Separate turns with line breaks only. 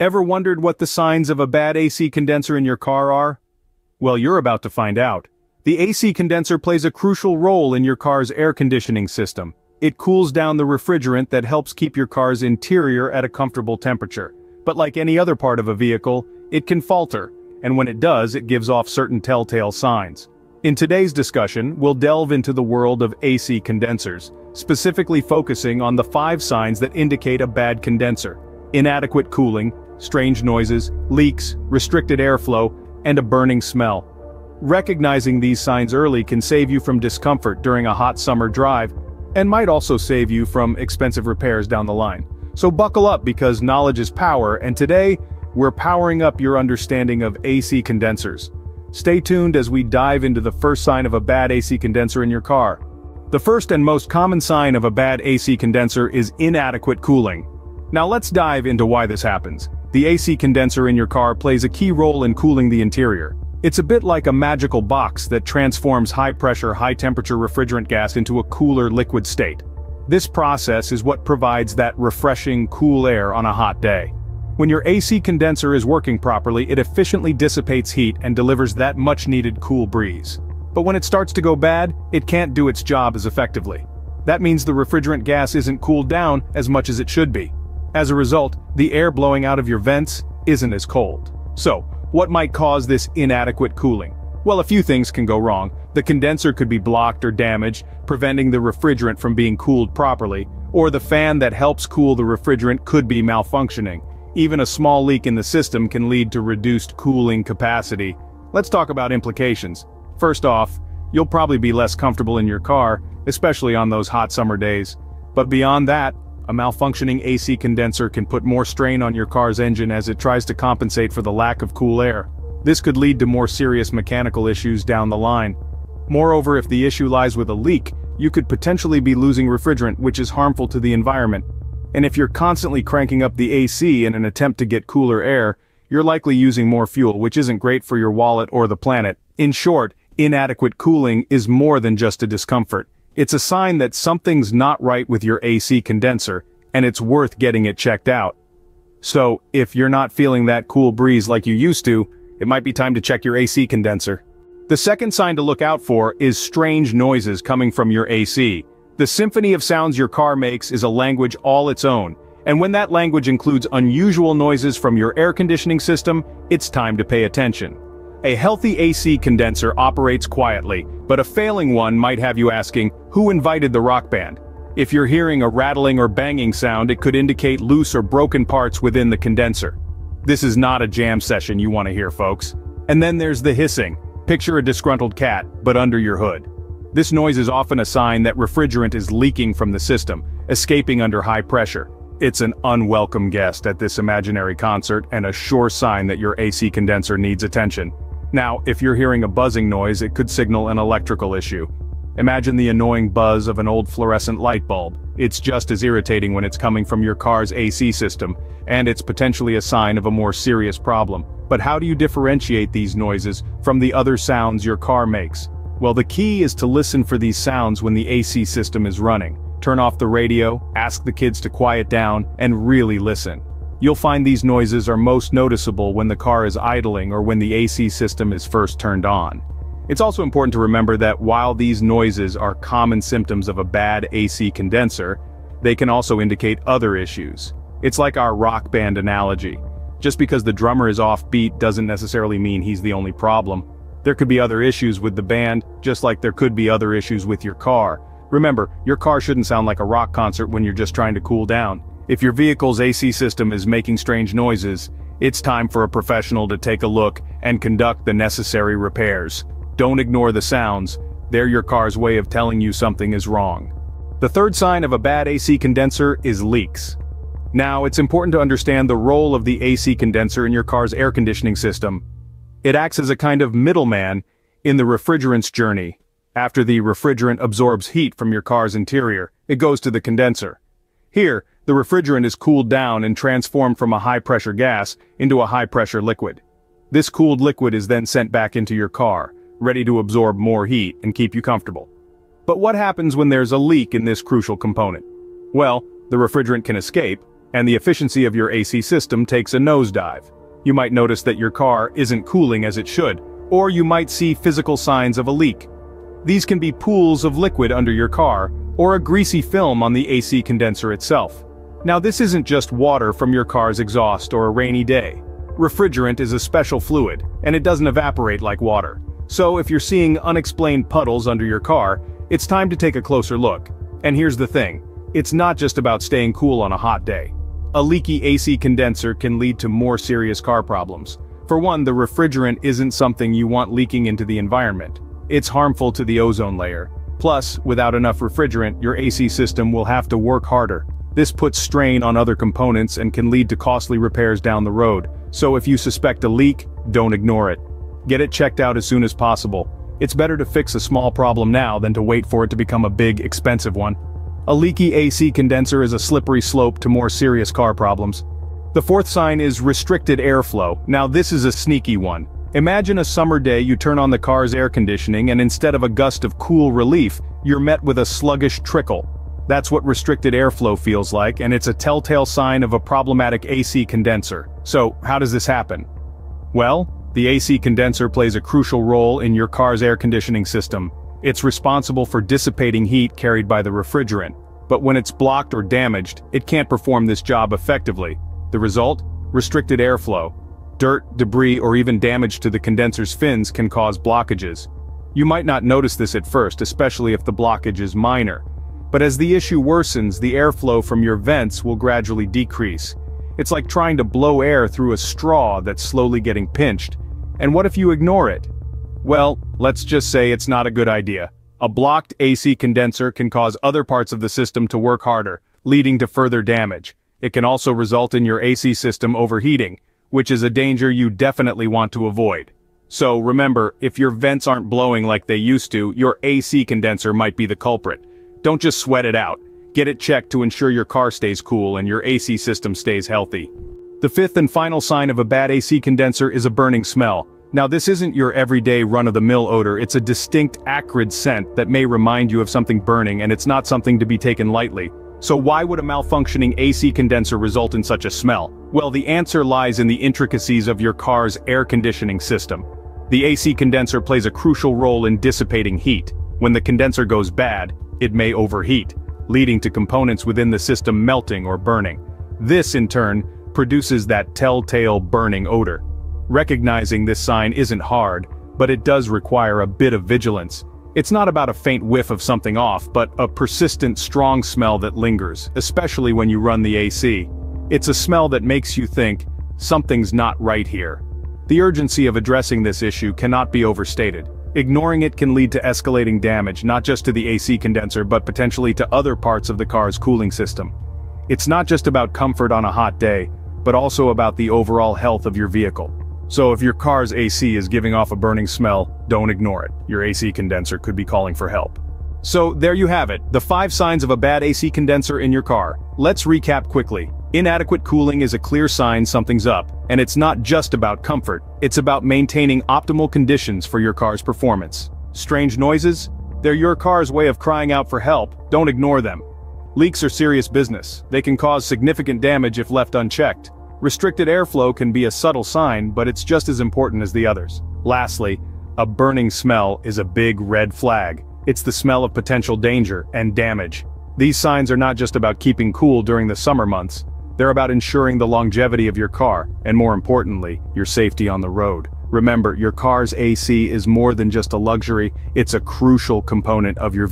Ever wondered what the signs of a bad AC condenser in your car are? Well, you're about to find out. The AC condenser plays a crucial role in your car's air conditioning system. It cools down the refrigerant that helps keep your car's interior at a comfortable temperature. But like any other part of a vehicle, it can falter, and when it does it gives off certain telltale signs. In today's discussion, we'll delve into the world of AC condensers, specifically focusing on the five signs that indicate a bad condenser. Inadequate cooling, strange noises, leaks, restricted airflow, and a burning smell. Recognizing these signs early can save you from discomfort during a hot summer drive, and might also save you from expensive repairs down the line. So buckle up because knowledge is power and today, we're powering up your understanding of AC condensers. Stay tuned as we dive into the first sign of a bad AC condenser in your car. The first and most common sign of a bad AC condenser is inadequate cooling. Now let's dive into why this happens. The AC condenser in your car plays a key role in cooling the interior. It's a bit like a magical box that transforms high-pressure, high-temperature refrigerant gas into a cooler liquid state. This process is what provides that refreshing, cool air on a hot day. When your AC condenser is working properly it efficiently dissipates heat and delivers that much-needed cool breeze. But when it starts to go bad, it can't do its job as effectively. That means the refrigerant gas isn't cooled down as much as it should be. As a result, the air blowing out of your vents isn't as cold. So, what might cause this inadequate cooling? Well a few things can go wrong. The condenser could be blocked or damaged, preventing the refrigerant from being cooled properly, or the fan that helps cool the refrigerant could be malfunctioning. Even a small leak in the system can lead to reduced cooling capacity. Let's talk about implications. First off, you'll probably be less comfortable in your car, especially on those hot summer days. But beyond that, a malfunctioning AC condenser can put more strain on your car's engine as it tries to compensate for the lack of cool air. This could lead to more serious mechanical issues down the line. Moreover if the issue lies with a leak, you could potentially be losing refrigerant which is harmful to the environment. And if you're constantly cranking up the AC in an attempt to get cooler air, you're likely using more fuel which isn't great for your wallet or the planet. In short, inadequate cooling is more than just a discomfort. It's a sign that something's not right with your AC condenser, and it's worth getting it checked out. So, if you're not feeling that cool breeze like you used to, it might be time to check your AC condenser. The second sign to look out for is strange noises coming from your AC. The symphony of sounds your car makes is a language all its own, and when that language includes unusual noises from your air conditioning system, it's time to pay attention. A healthy AC condenser operates quietly, but a failing one might have you asking, who invited the rock band? If you're hearing a rattling or banging sound it could indicate loose or broken parts within the condenser. This is not a jam session you want to hear folks. And then there's the hissing. Picture a disgruntled cat, but under your hood. This noise is often a sign that refrigerant is leaking from the system, escaping under high pressure. It's an unwelcome guest at this imaginary concert and a sure sign that your AC condenser needs attention. Now, if you're hearing a buzzing noise it could signal an electrical issue. Imagine the annoying buzz of an old fluorescent light bulb. It's just as irritating when it's coming from your car's AC system, and it's potentially a sign of a more serious problem. But how do you differentiate these noises from the other sounds your car makes? Well the key is to listen for these sounds when the AC system is running. Turn off the radio, ask the kids to quiet down, and really listen. You'll find these noises are most noticeable when the car is idling or when the AC system is first turned on. It's also important to remember that while these noises are common symptoms of a bad AC condenser, they can also indicate other issues. It's like our rock band analogy. Just because the drummer is offbeat doesn't necessarily mean he's the only problem. There could be other issues with the band, just like there could be other issues with your car. Remember, your car shouldn't sound like a rock concert when you're just trying to cool down. If your vehicle's AC system is making strange noises, it's time for a professional to take a look and conduct the necessary repairs. Don't ignore the sounds, they're your car's way of telling you something is wrong. The third sign of a bad AC condenser is leaks. Now, it's important to understand the role of the AC condenser in your car's air conditioning system. It acts as a kind of middleman in the refrigerant's journey. After the refrigerant absorbs heat from your car's interior, it goes to the condenser. Here, the refrigerant is cooled down and transformed from a high-pressure gas into a high-pressure liquid. This cooled liquid is then sent back into your car, ready to absorb more heat and keep you comfortable. But what happens when there's a leak in this crucial component? Well, the refrigerant can escape, and the efficiency of your AC system takes a nosedive. You might notice that your car isn't cooling as it should, or you might see physical signs of a leak. These can be pools of liquid under your car, or a greasy film on the AC condenser itself. Now this isn't just water from your car's exhaust or a rainy day. Refrigerant is a special fluid, and it doesn't evaporate like water. So if you're seeing unexplained puddles under your car, it's time to take a closer look. And here's the thing, it's not just about staying cool on a hot day. A leaky AC condenser can lead to more serious car problems. For one, the refrigerant isn't something you want leaking into the environment. It's harmful to the ozone layer. Plus, without enough refrigerant, your AC system will have to work harder, this puts strain on other components and can lead to costly repairs down the road, so if you suspect a leak, don't ignore it. Get it checked out as soon as possible. It's better to fix a small problem now than to wait for it to become a big, expensive one. A leaky AC condenser is a slippery slope to more serious car problems. The fourth sign is restricted airflow. Now this is a sneaky one. Imagine a summer day you turn on the car's air conditioning and instead of a gust of cool relief, you're met with a sluggish trickle. That's what restricted airflow feels like, and it's a telltale sign of a problematic AC condenser. So, how does this happen? Well, the AC condenser plays a crucial role in your car's air conditioning system. It's responsible for dissipating heat carried by the refrigerant. But when it's blocked or damaged, it can't perform this job effectively. The result? Restricted airflow. Dirt, debris, or even damage to the condenser's fins can cause blockages. You might not notice this at first, especially if the blockage is minor. But as the issue worsens, the airflow from your vents will gradually decrease. It's like trying to blow air through a straw that's slowly getting pinched. And what if you ignore it? Well, let's just say it's not a good idea. A blocked AC condenser can cause other parts of the system to work harder, leading to further damage. It can also result in your AC system overheating, which is a danger you definitely want to avoid. So remember, if your vents aren't blowing like they used to, your AC condenser might be the culprit. Don't just sweat it out. Get it checked to ensure your car stays cool and your AC system stays healthy. The fifth and final sign of a bad AC condenser is a burning smell. Now this isn't your everyday run-of-the-mill odor, it's a distinct acrid scent that may remind you of something burning and it's not something to be taken lightly. So why would a malfunctioning AC condenser result in such a smell? Well the answer lies in the intricacies of your car's air conditioning system. The AC condenser plays a crucial role in dissipating heat. When the condenser goes bad, it may overheat, leading to components within the system melting or burning. This, in turn, produces that telltale burning odor. Recognizing this sign isn't hard, but it does require a bit of vigilance. It's not about a faint whiff of something off, but a persistent strong smell that lingers, especially when you run the AC. It's a smell that makes you think, something's not right here. The urgency of addressing this issue cannot be overstated. Ignoring it can lead to escalating damage not just to the AC condenser but potentially to other parts of the car's cooling system. It's not just about comfort on a hot day, but also about the overall health of your vehicle. So if your car's AC is giving off a burning smell, don't ignore it. Your AC condenser could be calling for help. So there you have it, the 5 signs of a bad AC condenser in your car. Let's recap quickly. Inadequate cooling is a clear sign something's up, and it's not just about comfort, it's about maintaining optimal conditions for your car's performance. Strange noises? They're your car's way of crying out for help, don't ignore them. Leaks are serious business, they can cause significant damage if left unchecked. Restricted airflow can be a subtle sign, but it's just as important as the others. Lastly, a burning smell is a big red flag. It's the smell of potential danger and damage. These signs are not just about keeping cool during the summer months, they're about ensuring the longevity of your car, and more importantly, your safety on the road. Remember, your car's AC is more than just a luxury, it's a crucial component of your